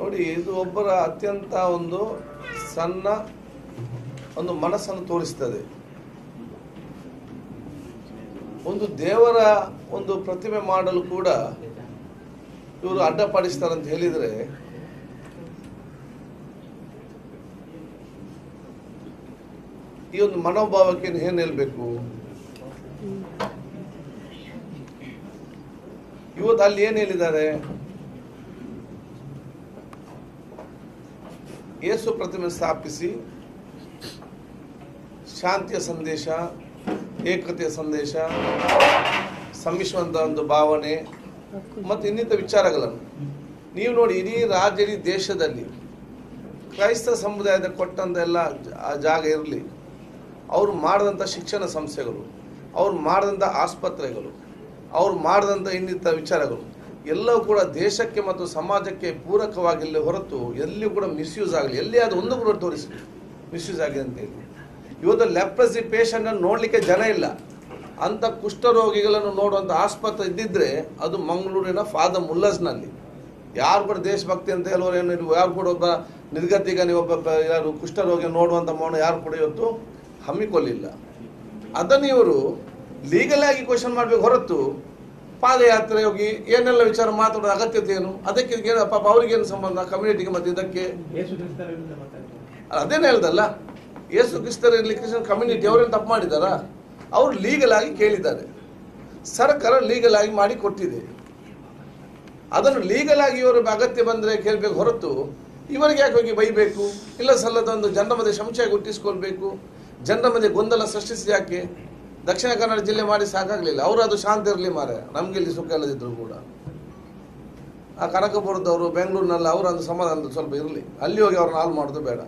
ನೋಡಿ, ಇದು ಒಬ್ಬರ ಅತ್ಯಂತ ಒಂದು ಸಣ್ಣ ಒಂದು ಮನಸ್ಸನ್ನು ತೋರಿಸ್ತದೆ. ಒಂದು ದೇವರ ಒಂದು ಪ್ರತಿಮೆ ಮಾಡಲು ಕೂಡ ಇವರು ಅಡ್ಡಪಡಿಸ್ತಾರೆ ಅಂತ ಹೇಳಿದ್ರೆ, ಈ ಒಂದು ಮನೋಭಾವಕ್ಕೆ ಏನು ಹೇಳ್ಬೇಕು? ಇವತ್ತು ಅಲ್ಲಿ ಏನ್ ಹೇಳಿದ್ದಾರೆ? ಯೇಸು ಪ್ರತಿಮೆ ಸ್ಥಾಪಿಸಿ ಶಾಂತಿಯ ಸಂದೇಶ, ಏಕತೆಯ ಸಂದೇಶ ಸಮ್ಮಿಶ್ರಂತ ಒಂದು ಭಾವನೆ ಮತ್ತು ಇನ್ನಿತ ವಿಚಾರಗಳನ್ನು. ನೀವು ನೋಡಿ ಇಡೀ ರಾಜ್ಯ, ಇಡೀ ದೇಶದಲ್ಲಿ ಕ್ರೈಸ್ತ ಸಮುದಾಯದ ಕೊಟ್ಟಂತ ಎಲ್ಲ ಆ ಜಾಗ ಇರಲಿ. ಅವ್ರು ಮಾಡಿದಂಥ ಶಿಕ್ಷಣ ಸಂಸ್ಥೆಗಳು, ಅವ್ರು ಮಾಡಿದಂಥ ಆಸ್ಪತ್ರೆಗಳು, ಅವ್ರು ಮಾಡಿದಂಥ ಇನ್ನಿತ ವಿಚಾರಗಳು. ಎಲ್ಲವೂ ಕೂಡ ದೇಶಕ್ಕೆ ಮತ್ತು ಸಮಾಜಕ್ಕೆ ಪೂರಕವಾಗಿಲ್ಲ ಹೊರತು ಎಲ್ಲಿಯೂ ಕೂಡ ಮಿಸ್ಯೂಸ್ ಆಗಲಿ, ಎಲ್ಲಿ ಅದು ಒಂದು ಕೂಡ ತೋರಿಸಿ ಮಿಸ್ಯೂಸ್ ಆಗಿದೆ ಅಂತ ಹೇಳಿ. ಇವತ್ತು ಲೆಪ್ರಸಿ ಪೇಷಂಟನ್ನು ನೋಡಲಿಕ್ಕೆ ಜನ ಇಲ್ಲ. ಅಂಥ ಕುಷ್ಠರೋಗಿಗಳನ್ನು ನೋಡುವಂಥ ಆಸ್ಪತ್ರೆ ಇದ್ದಿದ್ರೆ ಅದು ಮಂಗಳೂರಿನ ಫಾದರ್ ಮುಲ್ಲಸ್ನಲ್ಲಿ ಯಾರು ಕೂಡ ದೇಶಭಕ್ತಿ ಅಂತ ಹೇಳೋರು ಏನು ಯಾರು ಕೂಡ ಒಬ್ಬ ನಿರ್ಗತಿಗನಿ ಒಬ್ಬ ಯಾರು ಕುಷ್ಠರೋಗಿ ನೋಡುವಂಥ ಮೌನ ಯಾರು ಕೂಡ ಇವತ್ತು ಹಮ್ಮಿಕೊಳ್ಳಿಲ್ಲ. ಅದನ್ನು ಇವರು ಲೀಗಲ್ ಆಗಿ ಕ್ವಶನ್ ಮಾಡಬೇಕು ಹೊರತು ಪಾದಯಾತ್ರೆ ಹೋಗಿ ಏನೆಲ್ಲ ವಿಚಾರ ಮಾತಾಡೋದು ಅಗತ್ಯತೆ ಏನು? ಅದಕ್ಕೆ ಏನು ಪಾಪ ಅವ್ರಿಗೇನು ಸಂಬಂಧ? ಕಮ್ಯುನಿಟಿಗೆ ಮತ್ತು ಇದಕ್ಕೆ? ಅದೇನು ಹೇಳ್ದಲ್ಲ ಯೇಸು ಕ್ರಿಸ್ತರಲ್ಲಿ ಇರಲಿ ಕ್ರಿಶ್ಚಿಯನ್ ಕಮ್ಯುನಿಟಿ ಅವ್ರೇನು ತಪ್ಪು ಮಾಡಿದಾರ? ಅವ್ರು ಲೀಗಲ್ ಆಗಿ ಕೇಳಿದ್ದಾರೆ. ಸರ್ಕಾರ ಲೀಗಲ್ ಆಗಿ ಮಾಡಿ ಕೊಟ್ಟಿದೆ. ಅದನ್ನು ಲೀಗಲ್ ಆಗಿ ಇವರು ಅಗತ್ಯ ಬಂದರೆ ಕೇಳಬೇಕು ಹೊರತು ಇವರಿಗೆ ಯಾಕೆ ಹೋಗಿ ಬೈಬೇಕು? ಇಲ್ಲ ಸಲ್ಲದ ಒಂದು ಜನರ ಮಧ್ಯೆ ಸಂಶಯ ಹುಟ್ಟಿಸ್ಕೊಳ್ಬೇಕು. ಜನರ ಮಧ್ಯೆ ಗೊಂದಲ ಸೃಷ್ಟಿಸಿ ಯಾಕೆ? ದಕ್ಷಿಣ ಕನ್ನಡ ಜಿಲ್ಲೆ ಮಾಡಿ ಸಾಕಾಗಲಿಲ್ಲ. ಅವರು ಅದು ಶಾಂತಿ ಇರಲಿ ಮಾರೆ. ನಮ್ಗೆ ಇಲ್ಲಿ ಸುಖ ಇಲ್ಲದಿದ್ರು ಕೂಡ. ಆ ಕನಕಪುರದವರು, ಬೆಂಗಳೂರಿನಲ್ಲಿ ಅವರು ಒಂದು ಸಮಾಧಾನ ಸ್ವಲ್ಪ ಇರಲಿ. ಅಲ್ಲಿ ಹೋಗಿ ಅವ್ರನ್ನ ಹಾಲು ಮಾಡೋದು ಬೇಡ.